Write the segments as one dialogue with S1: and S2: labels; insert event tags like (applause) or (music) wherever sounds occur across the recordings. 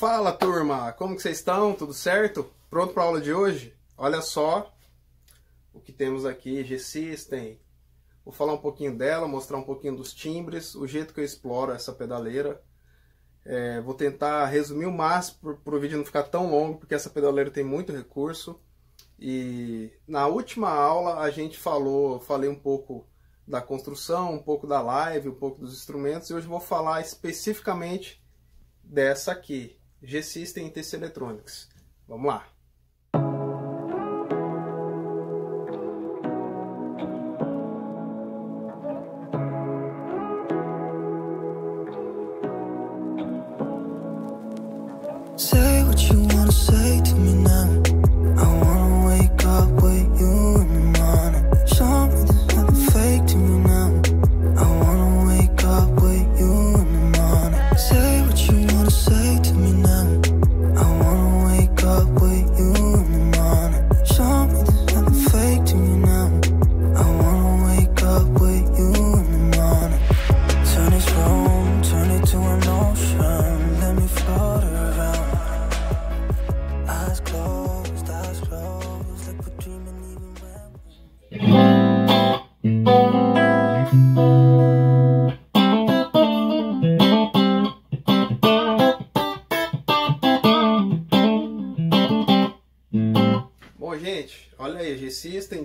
S1: Fala turma, como que vocês estão? Tudo certo? Pronto para a aula de hoje? Olha só o que temos aqui, G-System. Vou falar um pouquinho dela, mostrar um pouquinho dos timbres, o jeito que eu exploro essa pedaleira. É, vou tentar resumir o máximo para o vídeo não ficar tão longo, porque essa pedaleira tem muito recurso. E na última aula a gente falou, falei um pouco da construção, um pouco da live, um pouco dos instrumentos, e hoje vou falar especificamente dessa aqui, G-System TC Electronics. Vamos lá!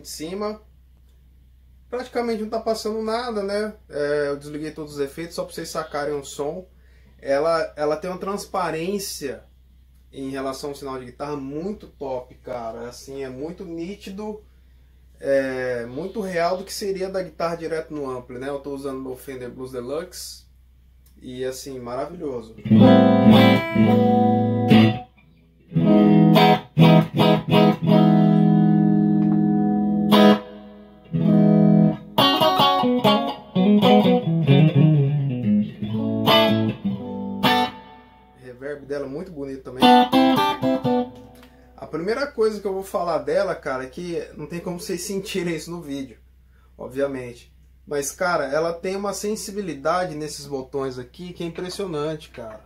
S1: De cima. Praticamente não tá passando nada, né? É, eu desliguei todos os efeitos só para vocês sacarem o som. Ela, ela tem uma transparência em relação ao sinal de guitarra muito top, cara. Assim, é muito nítido, é, muito real do que seria da guitarra direto no ampli, né? Eu tô usando meu Fender Blues Deluxe e assim, maravilhoso. Reverb dela é muito bonito também. A primeira coisa que eu vou falar dela, cara, é que não tem como vocês sentirem isso no vídeo, obviamente. Mas, cara, ela tem uma sensibilidade nesses botões aqui que é impressionante, cara.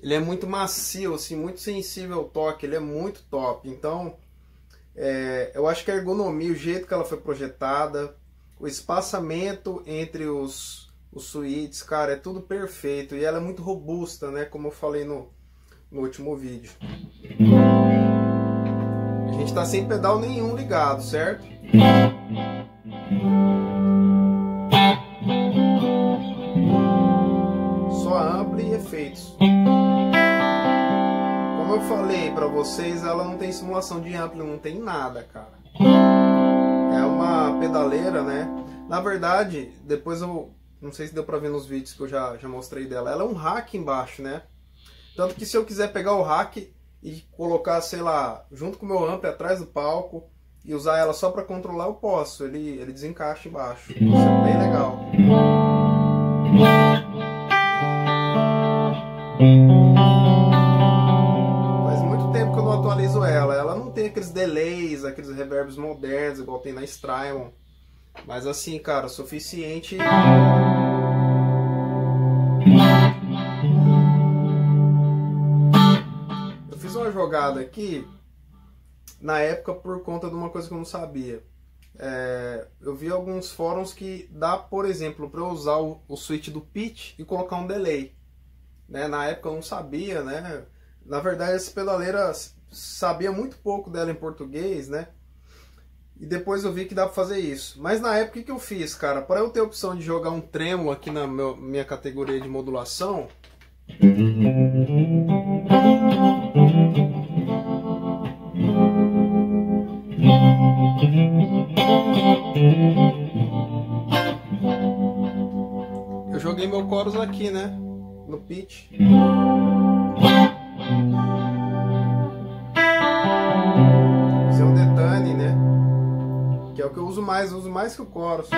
S1: Ele é muito macio, assim, muito sensível ao toque, ele é muito top. Então, é, eu acho que a ergonomia, o jeito que ela foi projetada, o espaçamento entre os, os suítes, cara, é tudo perfeito. E ela é muito robusta, né? Como eu falei no, no último vídeo. A gente tá sem pedal nenhum ligado, certo? Só ampli e efeitos. Como eu falei pra vocês, ela não tem simulação de ampli, não tem nada, cara. É uma pedaleira, né? Na verdade, depois eu não sei se deu pra ver nos vídeos que eu já, já mostrei dela. Ela é um rack embaixo, né? Tanto que se eu quiser pegar o rack e colocar, sei lá, junto com o meu amp atrás do palco e usar ela só para controlar, eu posso. Ele, ele desencaixa embaixo. Isso é bem legal. Faz muito tempo que eu não atualizo ela. Ela não tem aqueles delays, aqueles reverbs modernos, igual tem na Strymon. Mas assim, cara, suficiente. Eu fiz uma jogada aqui na época por conta de uma coisa que eu não sabia. É, eu vi alguns fóruns que dá, por exemplo, para eu usar o, o switch do pitch e colocar um delay. Né? Na época eu não sabia, né? Na verdade, essa pedaleira sabia muito pouco dela em português, né? E depois eu vi que dá pra fazer isso. Mas na época que eu fiz, cara? Para eu ter a opção de jogar um trêmulo aqui na meu- minha categoria de modulação. Eu joguei meu chorus aqui, né? No pitch. O que eu uso mais, eu uso mais que o chorus.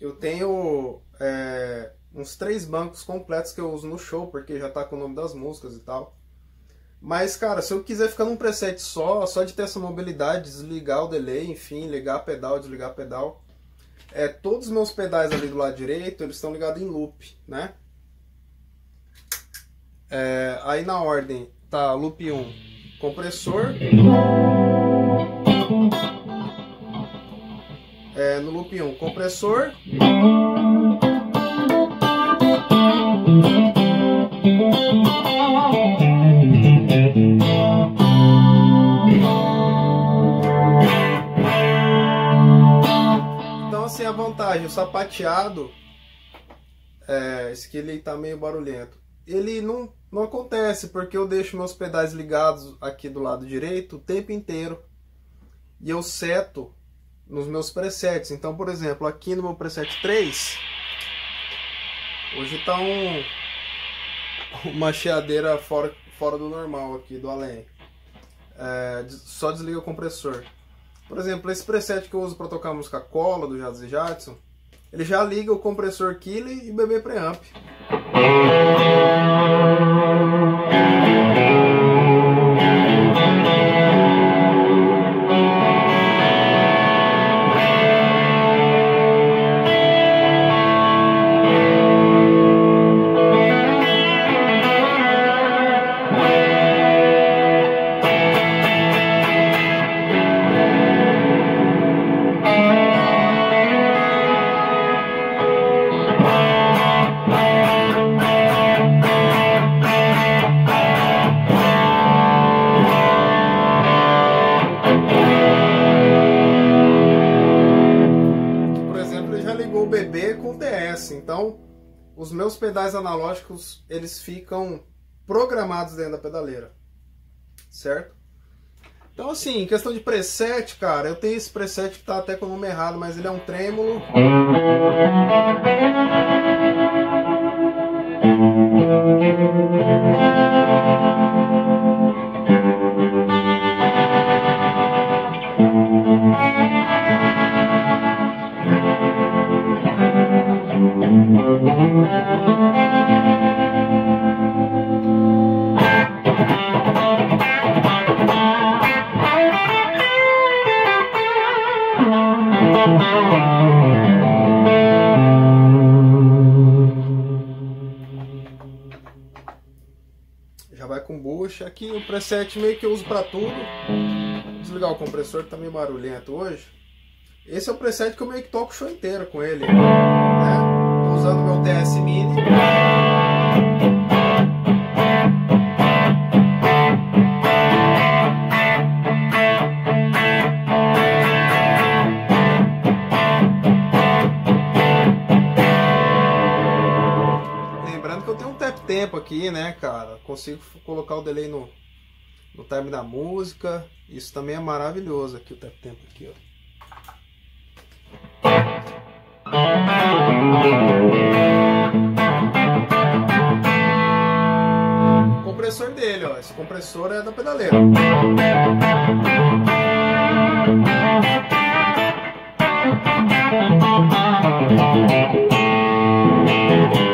S1: Eu tenho é, uns três bancos completos que eu uso no show, porque já tá com o nome das músicas e tal. Mas, cara, se eu quiser ficar num preset só, só de ter essa mobilidade, desligar o delay, enfim, ligar pedal, desligar pedal, é, todos os meus pedais ali do lado direito, eles estão ligados em loop, né? É, aí na ordem tá loop 1, compressor. É, no loop 1, compressor. Então assim, a vantagem, o sapateado, é, esse aqui ele tá meio barulhento. Ele não, não acontece porque eu deixo meus pedais ligados aqui do lado direito o tempo inteiro. E eu seto nos meus presets. Então, por exemplo, aqui no meu preset 3, hoje está um, (laughs) uma chiadeira fora, fora do normal aqui, do além. É, só desliga o compressor. Por exemplo, esse preset que eu uso para tocar a música Cola, do Jazz e Jadson, ele já liga o compressor Killer e BB Preamp. Pedais analógicos, eles ficam programados dentro da pedaleira. Certo? Então, assim, questão de preset, cara, eu tenho esse preset que tá até com o nome errado, mas ele é um trêmulo. Preset meio que eu uso para tudo. Vou desligar o compressor que tá meio barulhento hoje. Esse é o preset que eu meio que toco o show inteiro com ele. Né? Tô usando meu TS Mini. Lembrando que eu tenho um tap tempo aqui, né, cara? Consigo colocar o delay no, no time da música. Isso também é maravilhoso aqui, o tap tempo aqui, ó. O compressor dele, ó. Esse compressor é da pedaleira. Compressor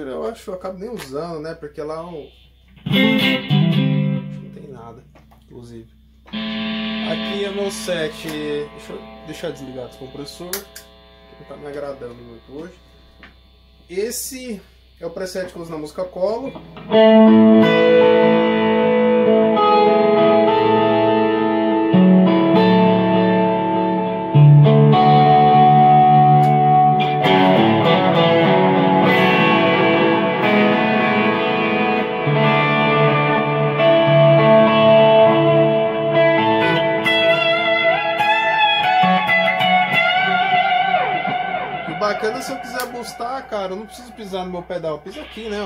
S1: Eu acho eu acabo nem usando, né? Porque lá que não tem nada, inclusive. Aqui é meu set. Deixa eu deixar desligado esse compressor. Que não tá me agradando muito hoje. Esse é o preset que eu uso na música Colo. Meu pedal, eu piso aqui, né?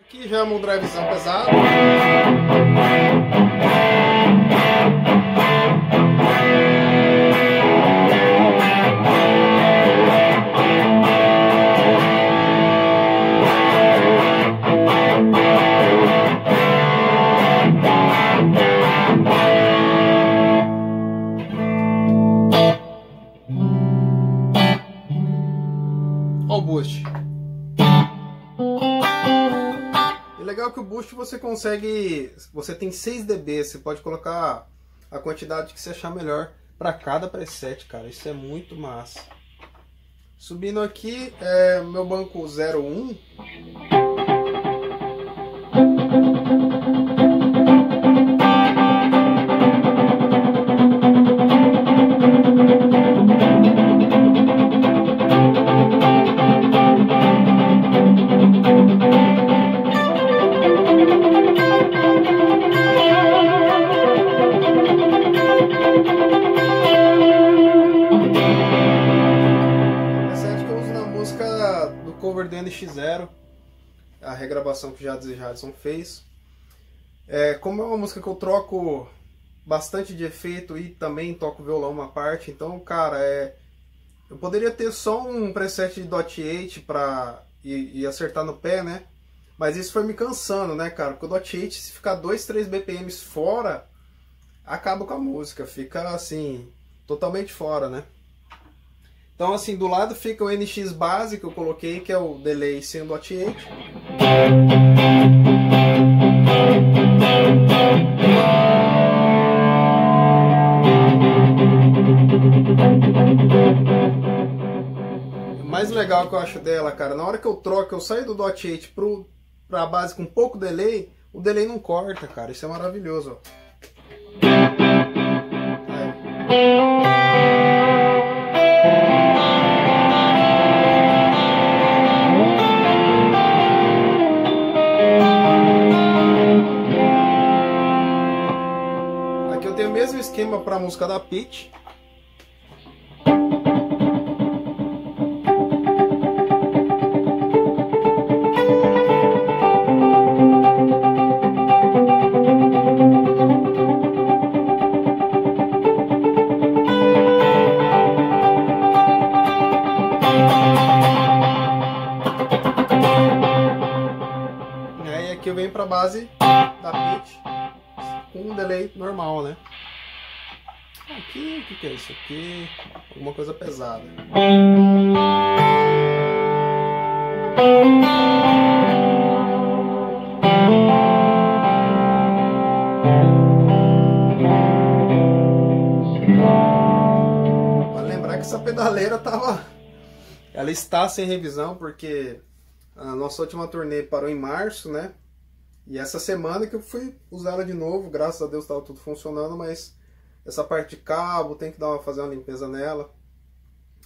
S1: Aqui já é um drivezão pesado. Você consegue, você tem 6 dB, você pode colocar a quantidade que você achar melhor para cada preset, cara. Isso é muito massa. Subindo aqui, é meu banco 01. Regravação que já Jadson fez. É, como é uma música que eu troco bastante de efeito e também toco violão uma parte, então, cara, é, eu poderia ter só um preset de dot 8 pra e, e, acertar no pé, né? Mas isso foi me cansando, né, cara? Porque o dot 8, se ficar 2, 3 BPMs fora, acaba com a música, fica assim, totalmente fora, né? Então, assim, do lado fica o NX base que eu coloquei, que é o delay sem dot 8. O mais legal que eu acho dela, cara, na hora que eu troco, eu saio do dot 8 pro, pra base com pouco delay, o delay não corta, cara. Isso é maravilhoso, ó. Aí. Para a música da Peach. Que, é isso aqui? Alguma coisa pesada. Vale lembrar que essa pedaleira tava. Ela está sem revisão porque a nossa última turnê parou em março, né? E essa semana que eu fui usar ela de novo, graças a Deus estava tudo funcionando, mas essa parte de cabo, tem que dar uma, fazer uma limpeza nela.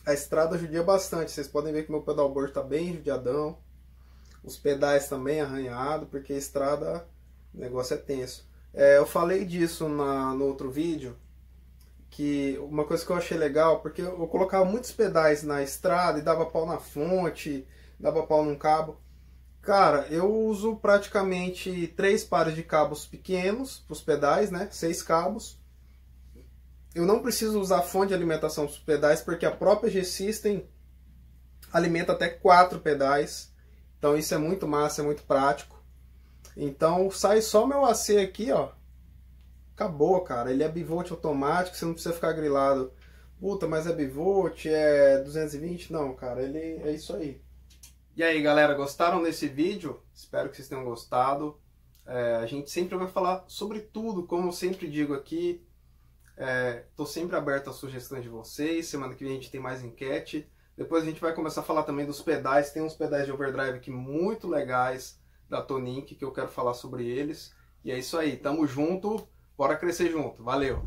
S1: A estrada judia bastante, vocês podem ver que meu pedalboard está bem judiadão. Os pedais também arranhado, porque a estrada, o negócio é tenso. É, eu falei disso na, no outro vídeo, que uma coisa que eu achei legal, porque eu colocava muitos pedais na estrada e dava pau na fonte, dava pau num cabo. Cara, eu uso praticamente três pares de cabos pequenos para os pedais, né? Seis cabos eu não preciso usar fonte de alimentação para os pedais, porque a própria G-System alimenta até quatro pedais. Então isso é muito massa, é muito prático. Então sai só meu AC aqui, ó. Acabou, cara. Ele é bivolt automático, você não precisa ficar grilado. Puta, mas é bivolt, é 220? Não, cara, ele é isso aí. E aí, galera, gostaram desse vídeo? Espero que vocês tenham gostado. É, a gente sempre vai falar sobre tudo, como eu sempre digo aqui. Estou é, sempre aberto a sugestões de vocês. Semana que vem a gente tem mais enquete. Depois a gente vai começar a falar também dos pedais. Tem uns pedais de overdrive aqui muito legais da Tonic que eu quero falar sobre eles. E é isso aí. Tamo junto. Bora crescer junto. Valeu!